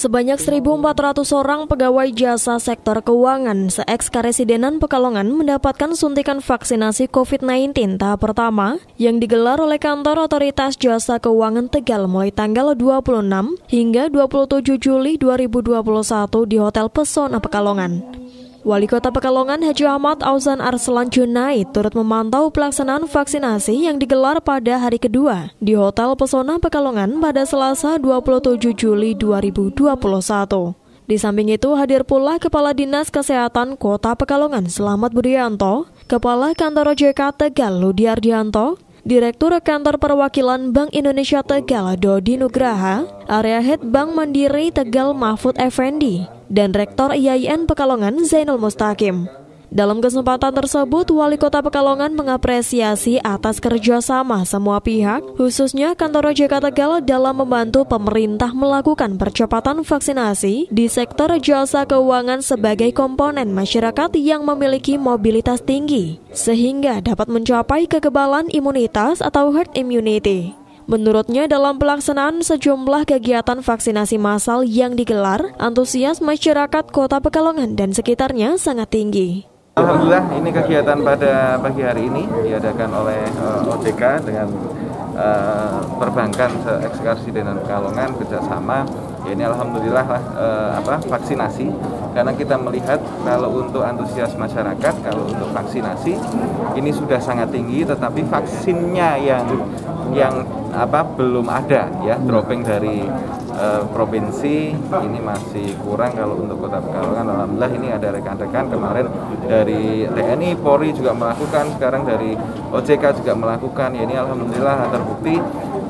Sebanyak 1.400 orang pegawai jasa sektor keuangan se-eks-karesidenan Pekalongan mendapatkan suntikan vaksinasi COVID-19 tahap pertama yang digelar oleh kantor Otoritas Jasa Keuangan Tegal mulai tanggal 26 hingga 27 Juli 2021 di Hotel Pesona Pekalongan. Wali Kota Pekalongan Haji Ahmad Auzan Arslan Junai turut memantau pelaksanaan vaksinasi yang digelar pada hari kedua di Hotel Pesona Pekalongan pada Selasa 27 Juli 2021. Di samping itu hadir pula Kepala Dinas Kesehatan Kota Pekalongan Selamat Budianto, Kepala Kantor OJK Tegal Ludi Ardianto, Direktur Kantor Perwakilan Bank Indonesia Tegal Dodi Nugraha, Area Head Bank Mandiri Tegal Mahfud Effendi, dan Rektor IAIN Pekalongan Zainul Mustaqim. Dalam kesempatan tersebut, Wali Kota Pekalongan mengapresiasi atas kerjasama semua pihak, khususnya kantor OJK Tegal dalam membantu pemerintah melakukan percepatan vaksinasi di sektor jasa keuangan sebagai komponen masyarakat yang memiliki mobilitas tinggi, sehingga dapat mencapai kekebalan imunitas atau herd immunity. Menurutnya dalam pelaksanaan sejumlah kegiatan vaksinasi massal yang digelar, antusias masyarakat kota Pekalongan dan sekitarnya sangat tinggi. Alhamdulillah ini kegiatan pada pagi hari ini diadakan oleh uh, eh, OJK dengan uh, perbankan se dengan Pekalongan kerjasama ya ini alhamdulillah lah uh, apa vaksinasi. Karena kita melihat kalau untuk antusias masyarakat kalau untuk vaksinasi ini sudah sangat tinggi tetapi vaksinnya yang yang apa belum ada ya. Dropping dari uh, provinsi ini masih kurang kalau untuk kota Pekalongan. Alhamdulillah ini ada rekan-rekan kemarin dari TNI Polri juga melakukan sekarang dari OJK juga melakukan. Ya ini alhamdulillah terbukti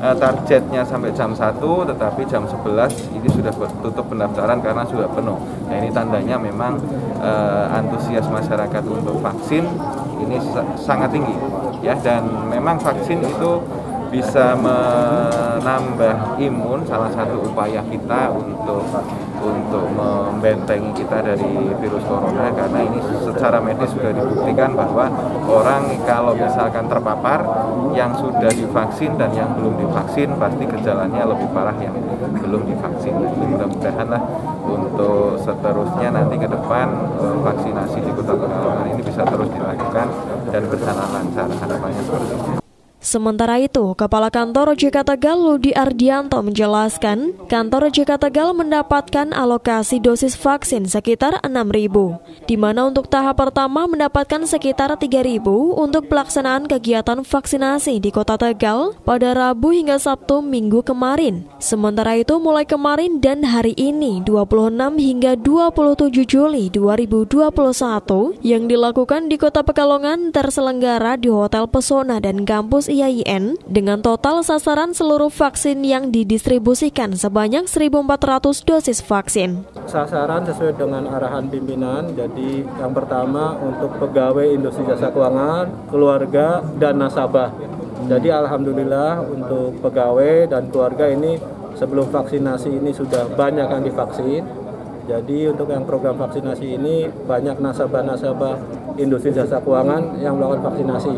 uh, targetnya sampai jam 1 tetapi jam 11 ini sudah tutup pendaftaran karena sudah penuh. Nah ini tandanya memang uh, antusias masyarakat untuk vaksin ini sangat tinggi ya. Dan memang vaksin itu bisa menambah imun salah satu upaya kita untuk untuk membentengi kita dari virus corona karena ini secara medis sudah dibuktikan bahwa orang kalau misalkan terpapar yang sudah divaksin dan yang belum divaksin pasti gejalanya lebih parah yang belum divaksin. Jadi mudah-mudahan lah untuk seterusnya nanti ke depan eh, vaksinasi di Kota Pekalongan ini bisa terus dilakukan dan berjalan lancar harapannya seperti itu. Sementara itu, Kepala Kantor OJK Tegal Ludi Ardianto menjelaskan, kantor OJK Tegal mendapatkan alokasi dosis vaksin sekitar 6.000, di mana untuk tahap pertama mendapatkan sekitar 3.000 untuk pelaksanaan kegiatan vaksinasi di Kota Tegal pada Rabu hingga Sabtu minggu kemarin. Sementara itu, mulai kemarin dan hari ini, 26 hingga 27 Juli 2021, yang dilakukan di Kota Pekalongan terselenggara di Hotel Pesona dan Kampus IAIN dengan total sasaran seluruh vaksin yang didistribusikan sebanyak 1.400 dosis vaksin. Sasaran sesuai dengan arahan pimpinan, jadi yang pertama untuk pegawai industri jasa keuangan, keluarga, dan nasabah. Jadi alhamdulillah untuk pegawai dan keluarga ini sebelum vaksinasi ini sudah banyak yang divaksin. Jadi untuk yang program vaksinasi ini banyak nasabah-nasabah industri jasa keuangan yang melakukan vaksinasi.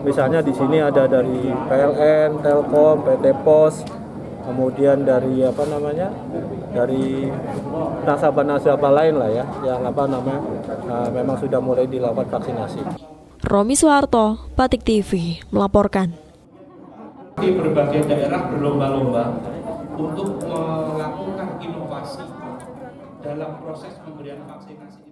Misalnya di sini ada dari PLN, Telkom, PT Pos, kemudian dari apa namanya dari nasabah-nasabah lain lah ya yang apa namanya uh, memang sudah mulai dilakukan vaksinasi. Romi Soeharto, Patik TV melaporkan. Di berbagai daerah berlomba-lomba untuk melakukan inovasi dalam proses pemberian vaksinasi.